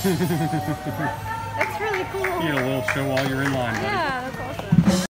that's really cool. You get a little show while you're in line, buddy. Yeah.